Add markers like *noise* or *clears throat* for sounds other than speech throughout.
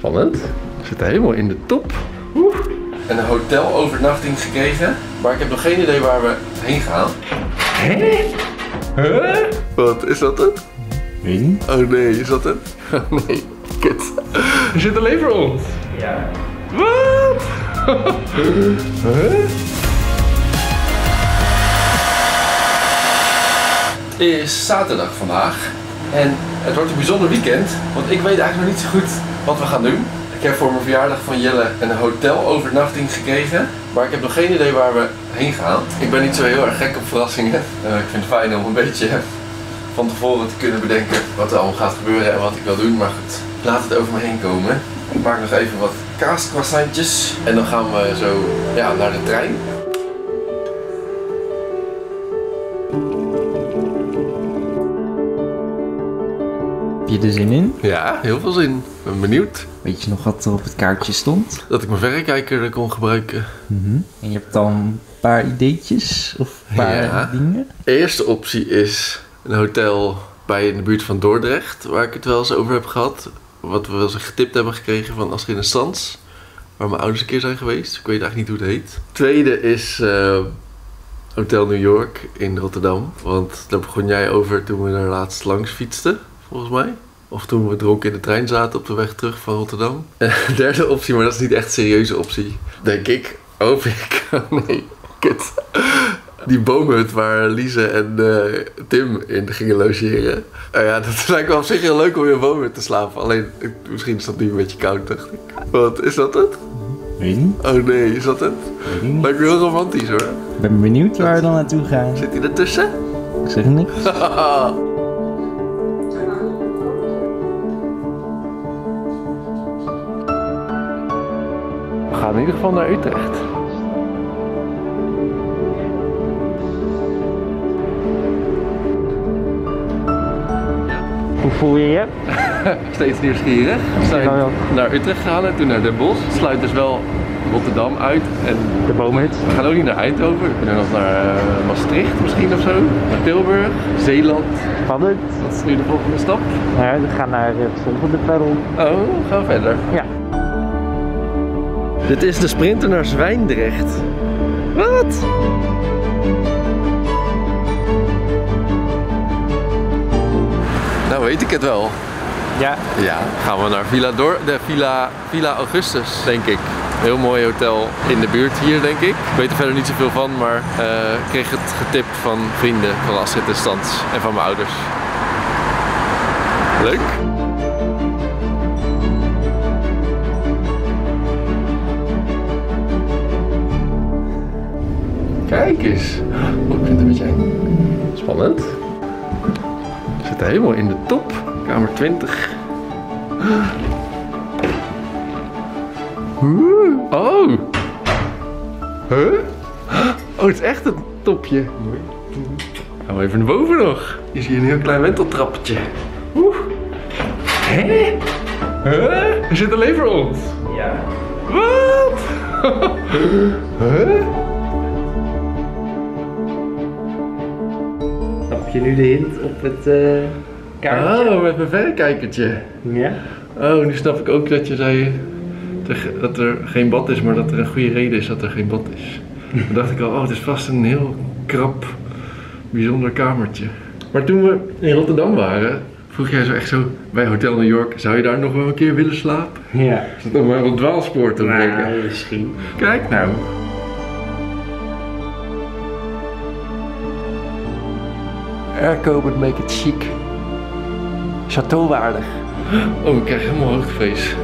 Spannend. We zitten helemaal in de top. Oeh. En een hotelovernachting gekregen. Maar ik heb nog geen idee waar we heen gaan. Hé? Huh? Wat, is dat het? Niet. Oh nee, is dat het? Oh *laughs* nee, kut. Er zit alleen voor ons. Ja. Wat? huh? Het is zaterdag vandaag en het wordt een bijzonder weekend, want ik weet eigenlijk nog niet zo goed wat we gaan doen. Ik heb voor mijn verjaardag van Jelle een hotelovernachting gekregen, maar ik heb nog geen idee waar we heen gaan. Ik ben niet zo heel erg gek op verrassingen. Eh, ik vind het fijn om een beetje van tevoren te kunnen bedenken wat er allemaal gaat gebeuren en wat ik wil doen, maar goed, laat het over me heen komen. Ik maak nog even wat kaascroissantjes en dan gaan we zo ja, naar de trein. Je er zin in? Ja, heel veel zin. Ik ben benieuwd Weet je nog wat er op het kaartje stond? dat ik mijn verrekijker kon gebruiken. En je hebt dan een paar ideetjes of een paar Ja. dingen? Eerste optie is een hotel bij in de buurt van Dordrecht, waar ik het wel eens over heb gehad. Wat we wel eens getipt hebben gekregen van Astrid en Stans, waar mijn ouders een keer zijn geweest. Ik weet eigenlijk niet hoe het heet. Tweede is eh, Hotel New York in Rotterdam, want daar begon jij over toen we daar laatst langs fietsten, volgens mij. Of toen we dronken in de trein zaten op de weg terug van Rotterdam. En de *laughs* derde optie, maar dat is niet echt een serieuze optie, denk ik. Hoop ik. Oh *laughs* nee, kut. Die boomhut waar Lise en eh, Tim in gingen logeren. Nou ja, dat *laughs* lijkt me op zich heel leuk om in een boomhut te slapen. Alleen, ik- misschien is dat nu een beetje koud, dacht ik. Wat, is dat het? Weet niet. Oh nee, is dat het? Weet ik niet. Lijkt me heel romantisch hoor. Ik ben benieuwd waar we dan naartoe gaan. Zit hij ertussen? Ik zeg niks. Ieder geval naar Utrecht. Hoe voel je je? *laughs* Steeds nieuwsgierig. We zijn Ja, ja. naar Utrecht gegaan en toen naar Den Bosch. Het sluit dus wel Rotterdam uit. En De boomhut. we gaan ook niet naar Eindhoven. We kunnen nog naar eh, Maastricht misschien of zo. Naar Tilburg, Zeeland. Spannend. Dat is nu de volgende stap. Nou, we gaan naar het volgende perron. Oh, gaan we verder. Ja. Dit is de sprinter naar Zwijndrecht. Wat? Nou weet ik het wel. Ja. Ja, gaan we naar Villa, Dor de Villa, Villa Augustus, denk ik. Heel mooi hotel in de buurt hier, denk ik. Ik weet er verder niet zoveel van, maar eh, ik kreeg het getipt van vrienden van Astrid en Stans en van mijn ouders. Leuk. Kijk eens. Oh, ik vind het een beetje eng. Spannend. We zitten helemaal in de top. Kamer 20. Oeh. Oh. Huh? Oh, het is echt een topje. Gaan we even naar boven nog. Is hier een heel klein wenteltrappetje. Oeh. Hé? Huh? Er zit alleen voor ons. Ja. Wat? *laughs* huh? Je nu de hint op het eh kaartje? Oh, met mijn verrekijkertje. Ja. Oh, nu snap ik ook dat je zei dat er geen bad is, maar dat er een goede reden is dat er geen bad is. *laughs* Dan dacht ik al, oh, het is vast een heel krap, bijzonder kamertje. Maar toen we in Rotterdam waren, vroeg jij zo echt zo bij Hotel New York, zou je daar nog wel een keer willen slapen? Ja. Is dat nog maar een dwaalspoor te brengen? Nou, misschien. Kijk nou. Airco would make it chic. Chateauwaardig. Oh, ik krijg helemaal hoogtevrees.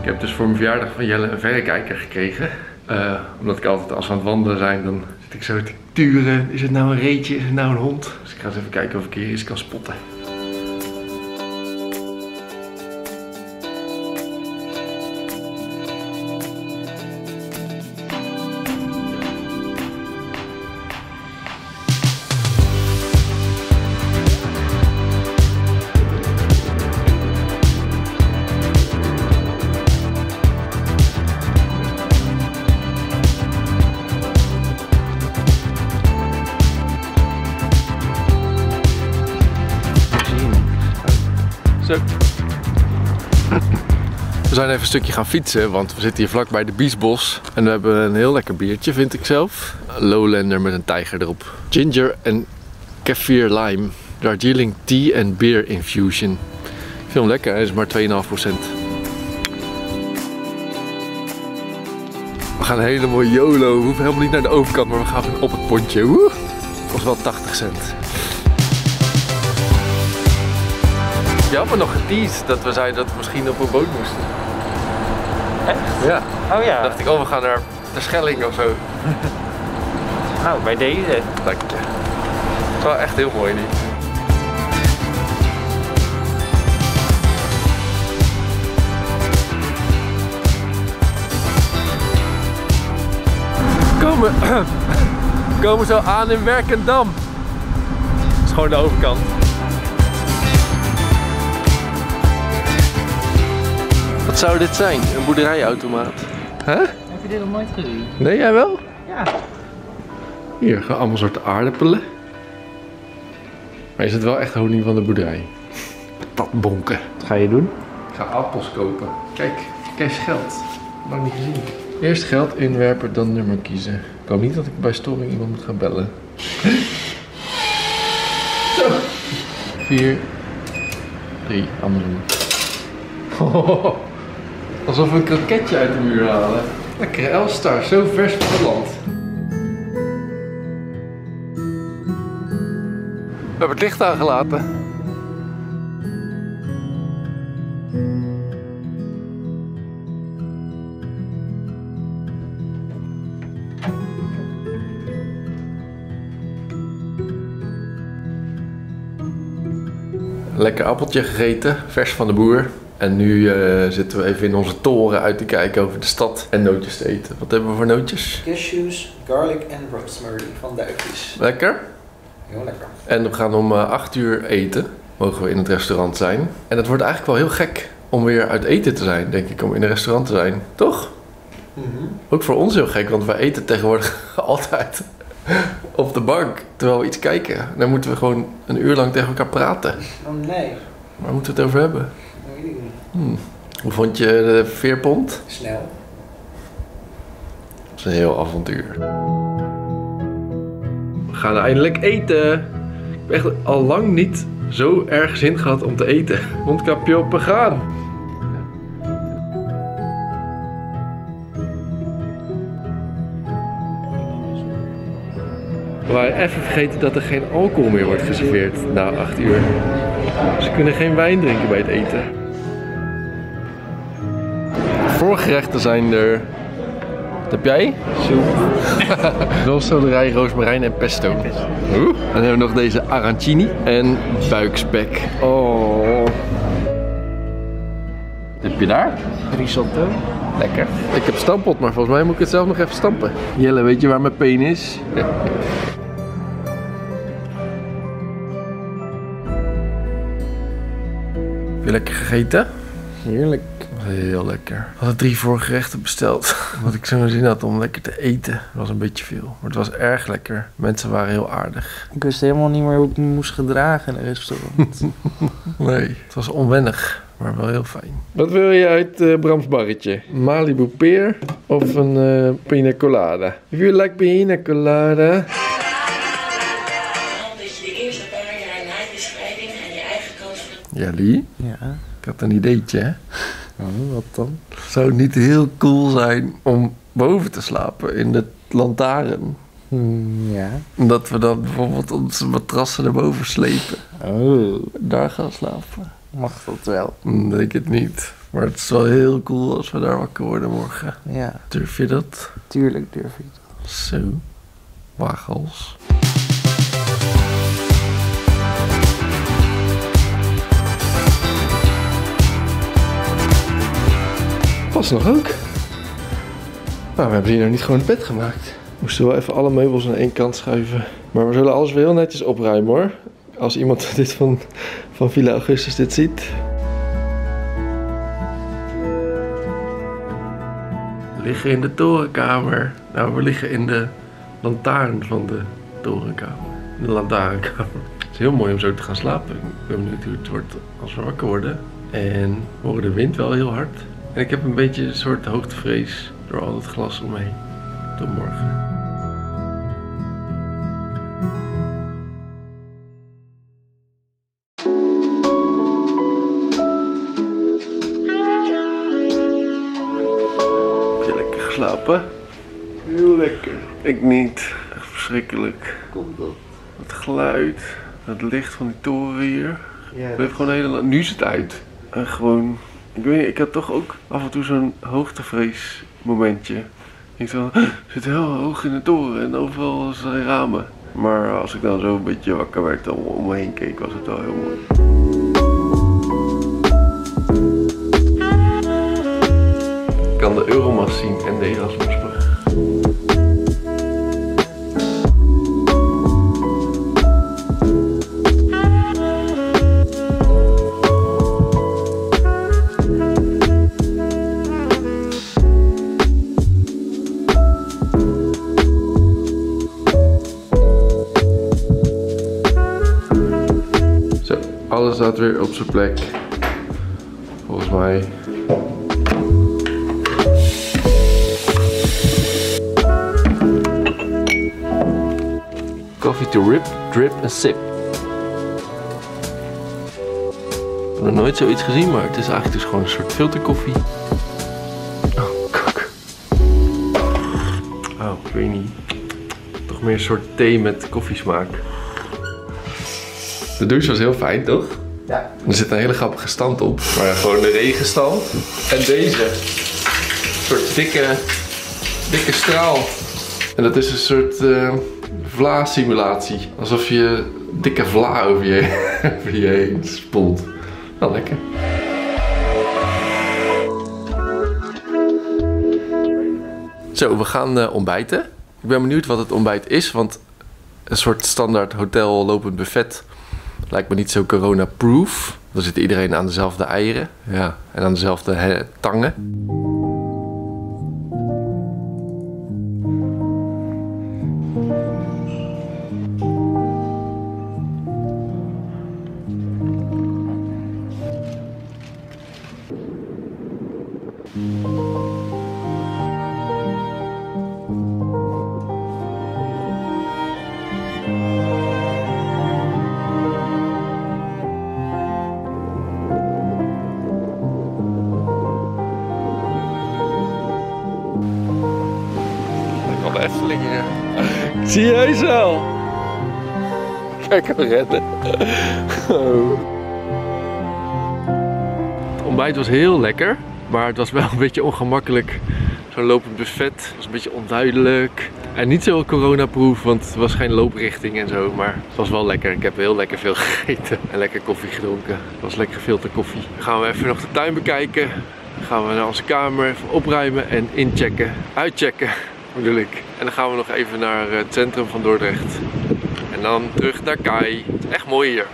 Ik heb dus voor mijn verjaardag van Jelle een verrekijker gekregen. Eh, omdat ik altijd als we aan het wandelen zijn, dan zit ik zo te turen. Is het nou een reetje? Is het nou een hond? Dus ik ga eens even kijken of ik hier iets kan spotten. We zijn even een stukje gaan fietsen, want we zitten hier vlak bij de Biesbos. En we hebben een heel lekker biertje, vind ik zelf. Lowlander met een tijger erop. Ginger en kefir lime. Darjeeling tea en beer infusion. Ik lekker, hij is maar 2,5%. We gaan helemaal YOLO. We hoeven helemaal niet naar de overkant, maar we gaan op het pontje. Woe! Dat was wel 80 cent. Me nog geteased dat we zeiden dat we misschien op een boot moesten. Echt? Ja. Oh ja. dacht ik, oh we gaan naar de Schelling of zo. *laughs* Nou, bij deze. Dank je. Het is wel echt heel mooi niet. Komen, *clears throat* komen zo aan in Werkendam. Dat is gewoon de overkant. Wat zou dit zijn? Een boerderijautomaat. Hè? Heb je dit nog nooit gezien? Nee, jij wel? Ja. Hier, gaan allemaal soorten aardappelen. Maar is het wel echt honing van de boerderij? Patatbonken. Wat ga je doen? Ik ga appels kopen. Kijk, cash geld. Lang niet gezien. Eerst geld inwerpen, dan nummer kiezen. Ik hoop niet dat ik bij storing iemand moet gaan bellen. *laughs* Zo. 4, 3, andersom. Alsof we een kroketje uit de muur halen. Lekkere Elstar, zo vers van het land. We hebben het licht aangelaten. Lekker appeltje gegeten, vers van de boer. En nu eh, zitten we even in onze toren uit te kijken over de stad en nootjes te eten. Wat hebben we voor nootjes? Cashews, garlic en rosemary van Duikjes. Lekker. Heel lekker. En we gaan om eh, 8 uur eten. Mogen we in het restaurant zijn. En het wordt eigenlijk wel heel gek om weer uit eten te zijn, denk ik, om in een restaurant te zijn. Toch? Mhm. Ook voor ons heel gek, want wij eten tegenwoordig *laughs* altijd op de bank terwijl we iets kijken. Dan moeten we gewoon een uur lang tegen elkaar praten. Oh nee, Waar moeten we het over hebben? dat weet ik niet. Hmm. Hoe vond je de veerpont? Snel. Dat is een heel avontuur. We gaan eindelijk eten. Ik heb echt al lang niet zo erg zin gehad om te eten. Mondkapje op, we gaan. We waren even vergeten dat er geen alcohol meer wordt geserveerd na 8 uur. Ze kunnen geen wijn drinken bij het eten. Voorgerechten zijn er. Wat heb jij? Soep. *laughs* Rolstolerij, roosmarijn en pesto. Oeh. Dan hebben we nog deze arancini en buikspek. Oh. Wat heb je daar? Risotto. Lekker. Ik heb stampot, maar volgens mij moet ik het zelf nog even stampen. Jelle, weet je waar mijn pen is? Heb je lekker gegeten? Heerlijk. Heel lekker. We hadden drie voorgerechten besteld. *laughs* Omdat ik zo'n zin had om lekker te eten. Het was een beetje veel. Maar het was erg lekker. Mensen waren heel aardig. Ik wist helemaal niet meer hoe ik me moest gedragen in een restaurant. *laughs* Nee, het was onwennig. Maar wel heel fijn. Wat wil je uit uh, Brams barretje? Malibu peer of een eh pina colada? If you like pina colada. dat je de eerste paar jaar na je scheiding aan je Jelly, ja. ik had een ideetje. hè? *laughs* Oh, wat dan? Zou het niet heel cool zijn om boven te slapen in de lantaarn? Hmm, ja. Dat we dan bijvoorbeeld onze matrassen erboven slepen. Oh, Daar gaan slapen. mag dat wel? Hm, denk het niet. Maar het is wel heel cool als we daar wakker worden morgen. Ja, Durf je dat? tuurlijk durf ik dat. Zo. Wagels. Pas nog ook. Nou, we hebben hier nog niet gewoon het bed gemaakt. We moesten wel even alle meubels aan één kant schuiven. Maar we zullen alles weer heel netjes opruimen hoor. Als iemand *laughs* dit van, van Villa Augustus dit ziet. We liggen in de torenkamer. Nou, we liggen in de lantaarn van de torenkamer. De lantaarnkamer. is heel mooi om zo te gaan slapen. Ik ben benieuwd hoe het wordt als we wakker worden. En we horen de wind wel heel hard. En ik heb een beetje een soort hoogtevrees door al het glas om me heen. Tot morgen. Heb je lekker geslapen? Heel lekker. Ik niet. Echt verschrikkelijk. Komt dat? Het geluid, het licht van die toren hier. Ja, bleef gewoon lang. Nu is het uit. En gewoon. Ik weet niet, ik had toch ook af en toe zo'n hoogtevrees momentje. Ik dacht, "Huh, het zit heel hoog in de toren en overal zijn ramen. Maar als ik dan zo een beetje wakker werd en om me heen keek, was het wel heel mooi. Ik kan de Euromast zien en de Erasmusbrug. Staat weer op zijn plek. Volgens mij. Coffee to rip, drip en sip. Ik heb nog nooit zoiets gezien, maar het is eigenlijk dus gewoon een soort filterkoffie. Oh, kak. Oh, ik weet niet. Toch meer een soort thee met koffiesmaak. De douche was heel fijn, toch? Ja. Er zit een hele grappige stand op. Maar gewoon de regenstand. En deze. Een soort dikke, dikke straal. En dat is een soort eh vla-simulatie. Alsof je dikke vla over je, *laughs* over je heen spoelt. Wel lekker. Zo, we gaan eh, ontbijten. Ik ben benieuwd wat het ontbijt is, want een soort standaard hotel lopend buffet lijkt me niet zo corona-proof. Dan zit iedereen aan dezelfde eieren ja, en aan dezelfde tangen. Efteling hier. Zie jij zo? Kijk hem rennen. Oh. Het ontbijt was heel lekker, maar het was wel een beetje ongemakkelijk. Zo'n lopend buffet was een beetje onduidelijk. En niet zo coronaproof, want het was geen looprichting en zo. Maar het was wel lekker. Ik heb heel lekker veel *laughs* gegeten en lekker koffie gedronken. Het was lekker filterkoffie. Dan gaan we even nog de tuin bekijken. Dan gaan we naar onze kamer even opruimen en inchecken. Uitchecken bedoel ik. En dan gaan we nog even naar het centrum van Dordrecht. En dan terug naar Kai. Echt mooi hier.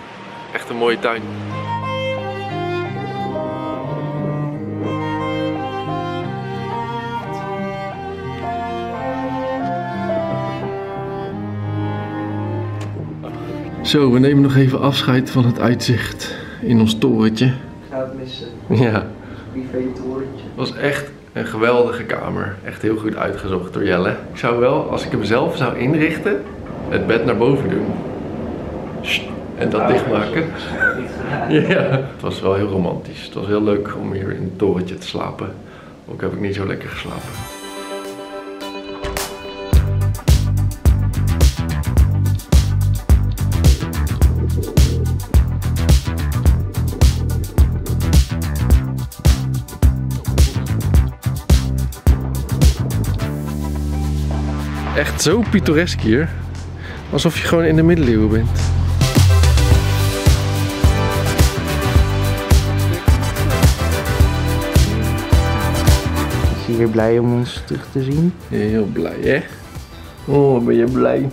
Echt een mooie tuin. Zo, we nemen nog even afscheid van het uitzicht in ons torentje. Ik ga het missen. Ja, Privé-toertje. het was echt een geweldige kamer. Echt heel goed uitgezocht door Jelle. Ik zou wel, als ik hem zelf zou inrichten, het bed naar boven doen. Sst, En dat dichtmaken. *laughs* Ja, het was wel heel romantisch. Het was heel leuk om hier in het torentje te slapen. Ook heb ik niet zo lekker geslapen. Echt zo pittoresk hier. Alsof je gewoon in de middeleeuwen bent. Is hij weer blij om ons terug te zien? Heel blij, hè? Oh, ben je blij?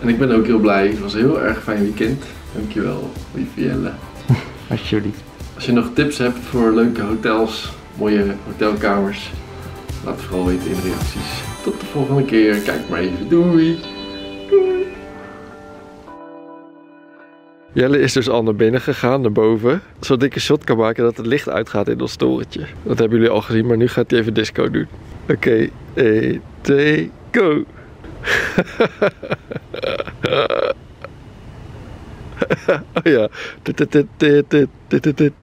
En ik ben ook heel blij. Het was een heel erg fijn weekend. Dankjewel, lieve Jelle. *laughs* Alsjeblieft. Als je nog tips hebt voor leuke hotels, mooie hotelkamers, laat het vooral weten in de reacties. Tot de volgende keer. Kijk maar even. Doei! Jelle is dus al naar binnen gegaan, naar boven. Zodat ik een shot kan maken dat het licht uitgaat in ons torentje. Dat hebben jullie al gezien, maar nu gaat hij even disco doen. Oké, 1, 2, go! *laughs* oh ja.